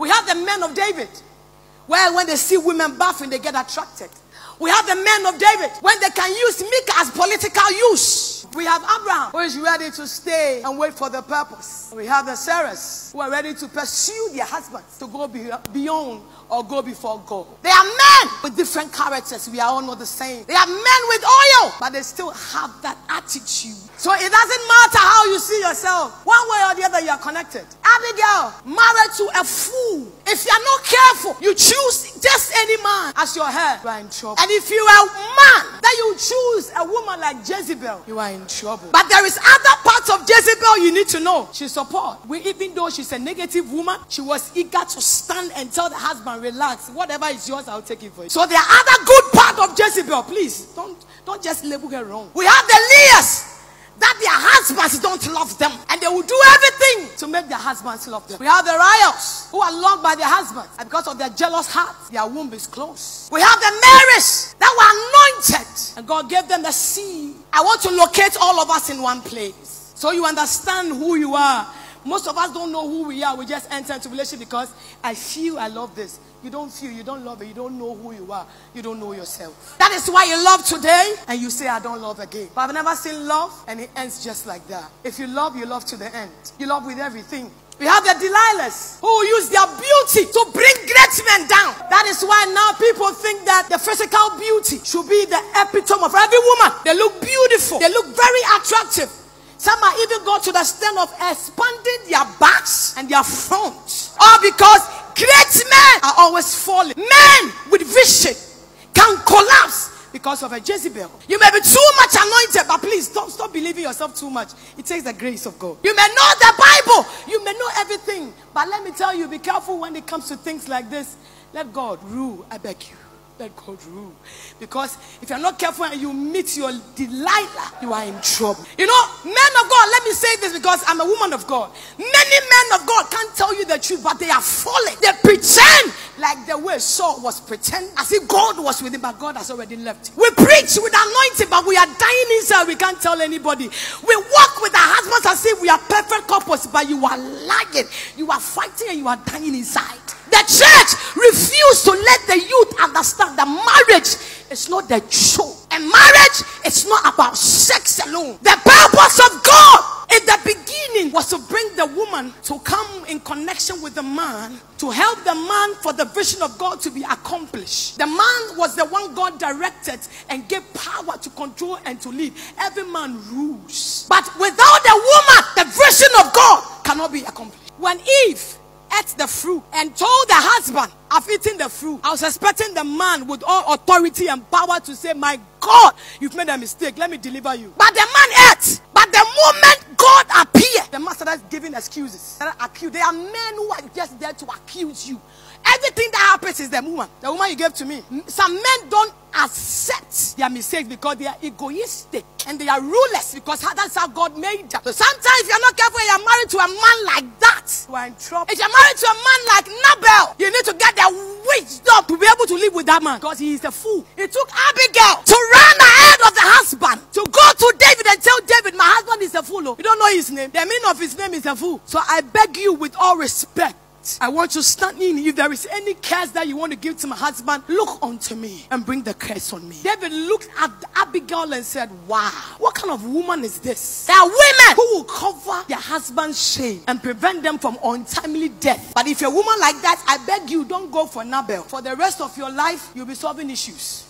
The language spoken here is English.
We have the men of David, where when they see women bathing, they get attracted. We have the men of David, when they can use Michal as political use. We have Abraham, who is ready to stay and wait for the purpose. We have the Sarahs, who are ready to pursue their husbands to go be- beyond or go before God. They are men with different characters. We are all not the same. They are men with oil, but they still have that attitude. So it doesn't matter how you see yourself. One way or the other, you are connected. Abigail, married to a fool. If you are not careful, you choose just any man as your head, you are in trouble. And if you are a man, then you choose a woman like Jezebel, you are in trouble. But there is other parts of Jezebel you need to know. She support. We, even though she's a negative woman, she was eager to stand and tell the husband, relax, whatever is yours, I'll take it for you. So there are other good part of Jezebel. Please don't don't just label her wrong. We have the Leahs that their husbands don't love them and they will do everything to make their husbands love them. We have the Rios who are loved by their husbands and because of their jealous heart, their womb is closed. We have the Marys that were anointed and God gave them the seed. I want to locate all of us in one place so you understand who you are. Most of us don't know who we are. We just enter into relationship because I feel I love this. You don't feel, you don't love it, you don't know who you are, you don't know yourself. That is why you love today and you say, I don't love again. But I've never seen love and it ends just like that. If you love, you love to the end. You love with everything. We have the Delilahs who use their beauty to bring great men down. That is why now people think that the physical beauty should be the epitome of every woman. They look beautiful, they look very attractive. Some are even go to the extent of expanding their backs and their fronts. All because great men are always falling. Men with vision can collapse because of a Jezebel. You may be too much anointed, but please don't stop believing yourself too much. It takes the grace of God. You may know the Bible, you may know everything, but let me tell you, be careful when it comes to things like this. Let God rule, I beg you. Let God rule. Because if you're not careful and you meet your Delilah, you are in trouble. You know, men of say this because I'm a woman of God. Many men of God can't tell you the truth, but they are falling. They pretend like the way Saul was pretending as if God was with him, but God has already left. We preach with anointing, but we are dying inside. We can't tell anybody. We walk with our husbands as if we are perfect couples, but you are lying. You are fighting and you are dying inside. The church refused to let the youth understand that marriage is not the show. And marriage is not to bring the woman to come in connection with the man to help the man for the vision of God to be accomplished. The man was the one God directed and gave power to control and to lead. Every man rules. But without the woman, the vision of God cannot be accomplished. When Eve ate the fruit and told the husband, I've eaten the fruit. I was expecting the man with all authority and power to say, My God, you've made a mistake. Let me deliver you. But the man ate. But the moment God appeared, the man started giving excuses. There are men who are just there to accuse you. Everything that happens is the woman. The woman you gave to me. Some men don't accept their mistakes because they are egoistic and they are rulers because that's how God made them. So sometimes if you're not careful, you're married to a man like that. You are in trouble. If you're married to a man like Nabal, that man because he is a fool. It took Abigail to run ahead of the husband to go to David and tell David, My husband is a fool. Oh. You don't know his name. The meaning of his name is a fool. So I beg you with all respect. I want to stand in. If there is any curse that you want to give to my husband, look unto me and bring the curse on me. David looked at Abigail and said, Wow, what kind of woman is this? There are women who will cover their husband's shame and prevent them from untimely death. But if you're a woman like that, I beg you, don't go for Nabal. For the rest of your life, you'll be solving issues.